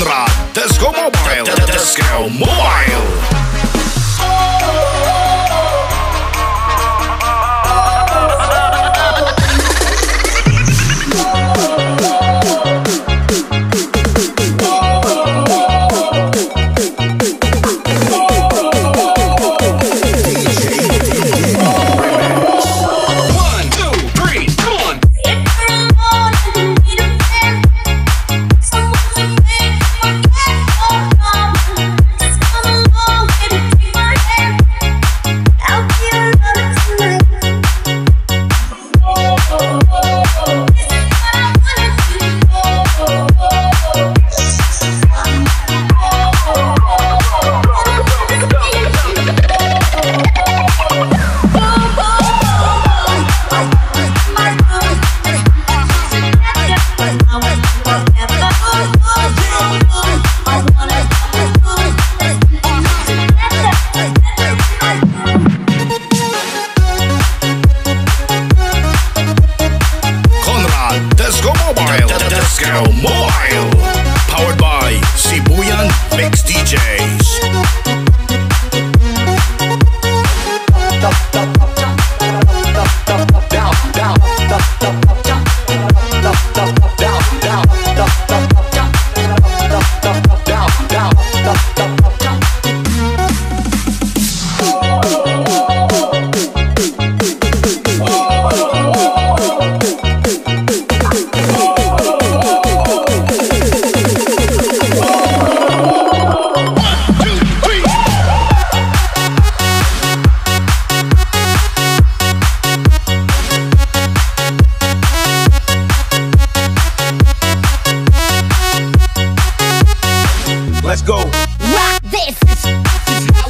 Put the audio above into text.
Conrad, Tesco Mobile, Tesco Mobile. Let's go. Rock this.